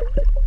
you